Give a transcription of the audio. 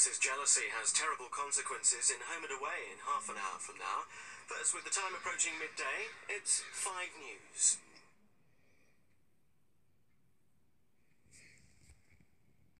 Alex's jealousy has terrible consequences in home and away in half an hour from now. First, with the time approaching midday, it's 5 News.